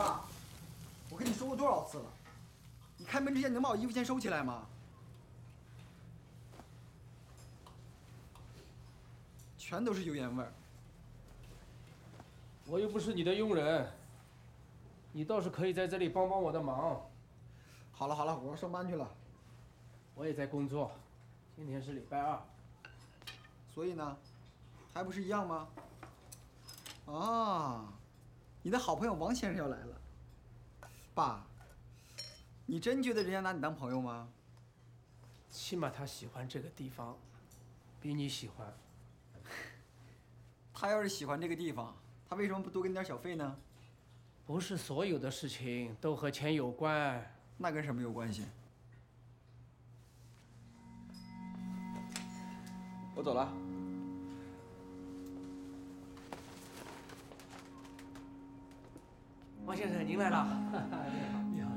爸，我跟你说过多少次了？你开门之前能把我衣服先收起来吗？全都是油烟味儿。我又不是你的佣人，你倒是可以在这里帮帮我的忙。好了好了，我要上班去了。我也在工作，今天是礼拜二。所以呢，还不是一样吗？啊，你的好朋友王先生要来了。爸，你真觉得人家拿你当朋友吗？起码他喜欢这个地方，比你喜欢。他要是喜欢这个地方，他为什么不多给你点小费呢？不是所有的事情都和钱有关。那跟什么有关系？我走了。王先生，您来了。你好，你好，你好。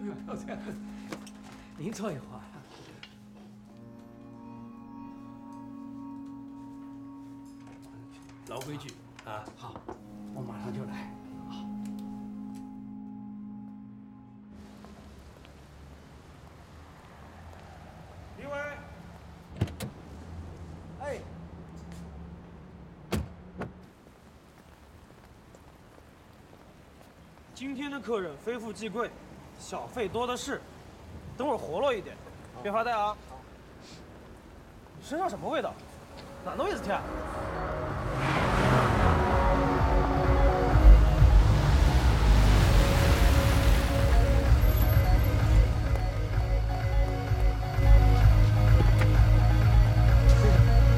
哎呦，不要这样。您坐一会儿。老规矩啊，好，我马上就来。的客人非富即贵，小费多的是，等会儿活络一点，别发呆啊。你身上什么味道？哪能味子甜？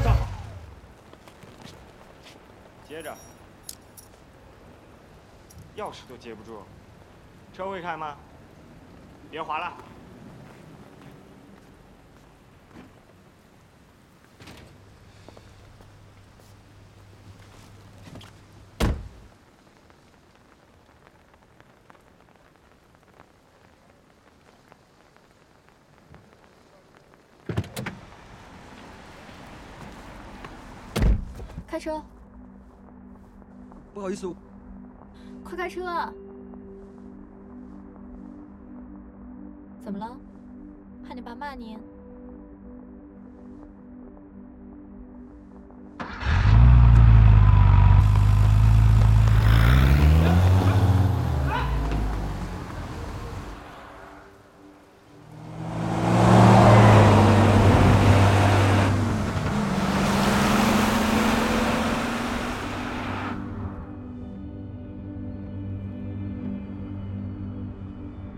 站好，接着，钥匙都接不住，车会开吗？别滑了。开车，不好意思，快开车！怎么了？怕你爸骂你？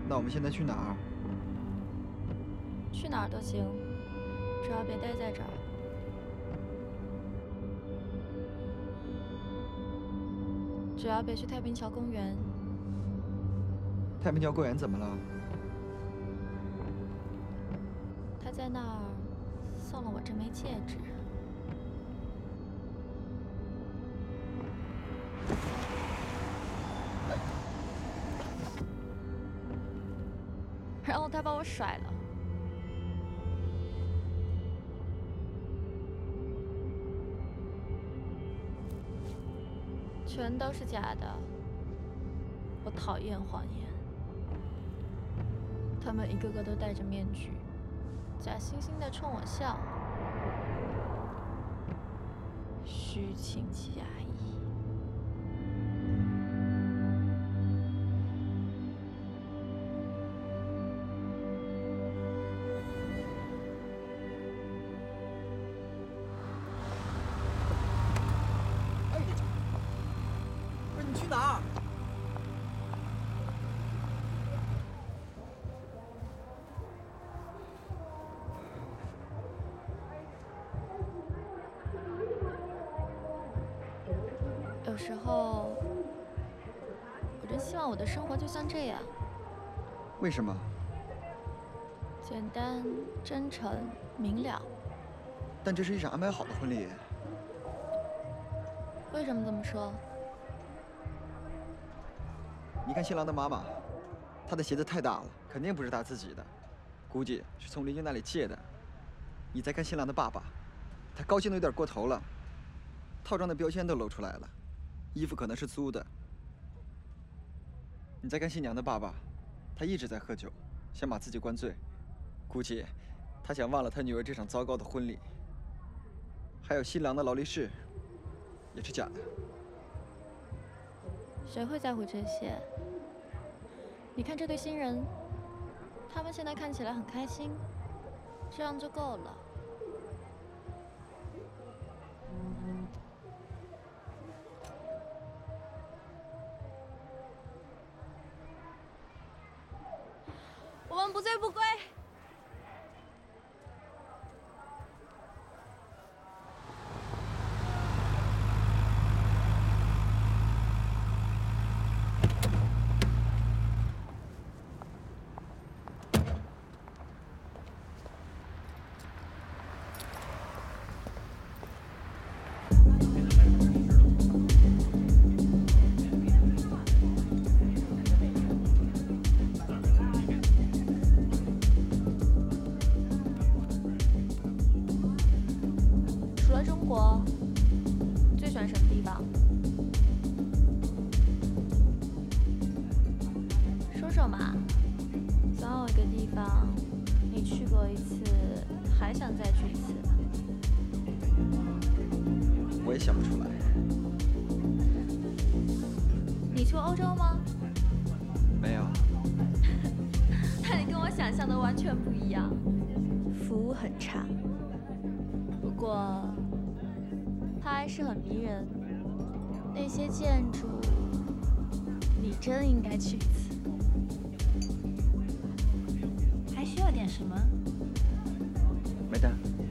那我们现在去哪儿？去哪儿都行，只要别待在这儿。只要别去太平桥公园。太平桥公园怎么了？他在那儿送了我这枚戒指。然后他把我甩了。全都是假的。我讨厌谎言。他们一个个都戴着面具，假惺惺的冲我笑，虚情假意。有时候，我真希望我的生活就像这样，为什么？简单、真诚、明了。但这是一场安排好的婚礼。为什么这么说？你看新郎的妈妈，她的鞋子太大了，肯定不是她自己的，估计是从邻居那里借的。你再看新郎的爸爸，他高兴的有点过头了，套装的标签都露出来了，衣服可能是租的。你再看新娘的爸爸，他一直在喝酒，想把自己灌醉，估计他想忘了他女儿这场糟糕的婚礼。还有新郎的劳力士，也是假的。谁会在乎这些？你看这对新人，他们现在看起来很开心，这样就够了。我们不乖。还想再去一次。我也想不出来。你去过欧洲吗？没有。那你跟我想象的完全不一样，服务很差，不过它还是很迷人。那些建筑，你真应该去一次。还需要点什么？没带。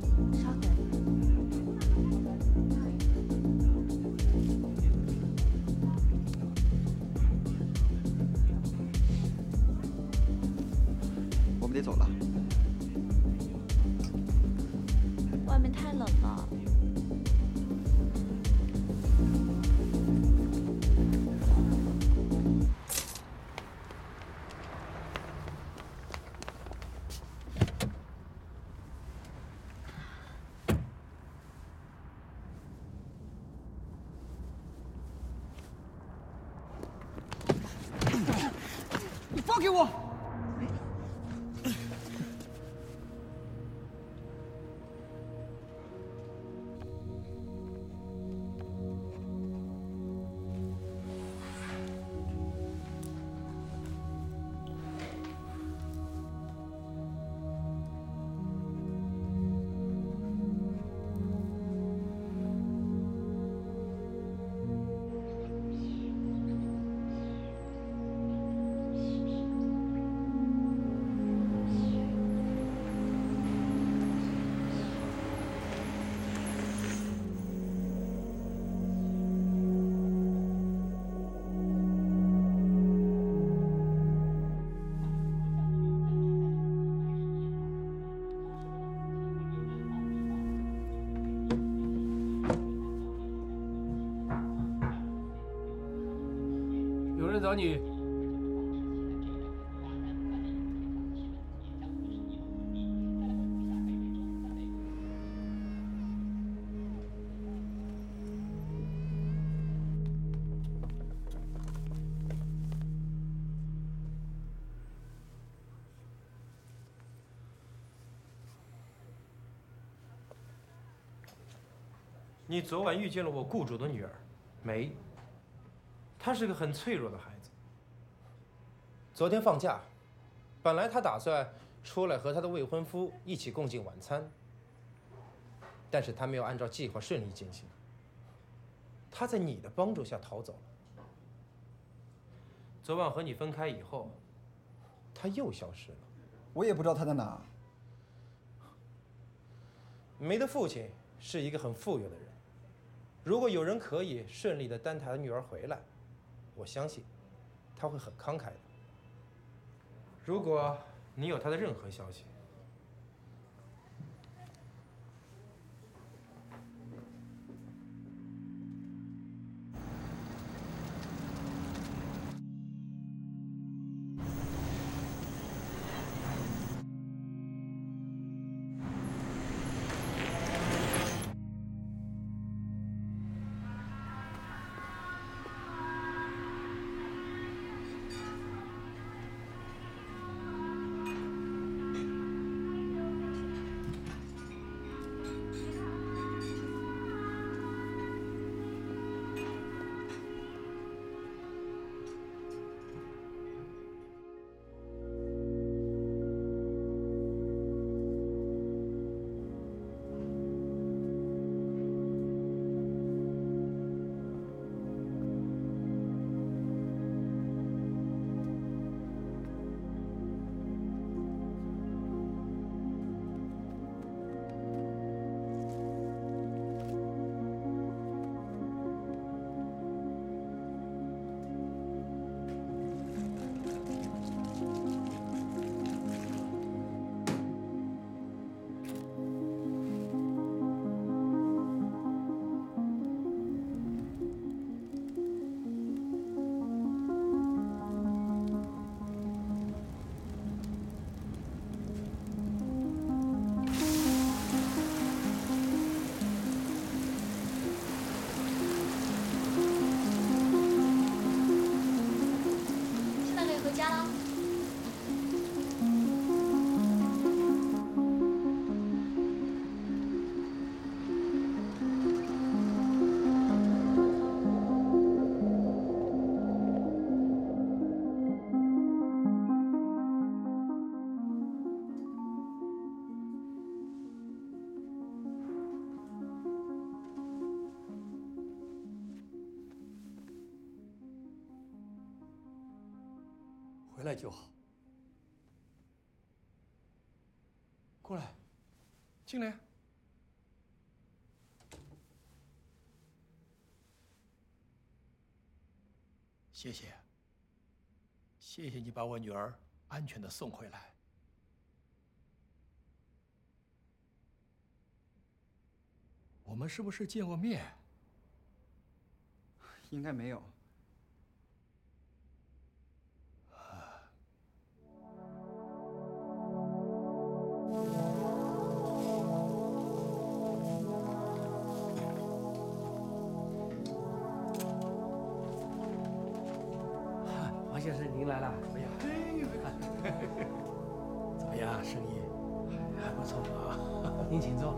找你。你昨晚遇见了我雇主的女儿，梅。她是个很脆弱的孩子。昨天放假，本来他打算出来和他的未婚夫一起共进晚餐，但是他没有按照计划顺利进行。他在你的帮助下逃走了。昨晚和你分开以后，他又消失了。我也不知道他在哪。梅的父亲是一个很富有的人，如果有人可以顺利的带他的女儿回来，我相信他会很慷慨的。如果你有他的任何消息，回来就好。过来，进来。谢谢，谢谢你把我女儿安全的送回来。我们是不是见过面？应该没有。生意还不错啊？您请坐。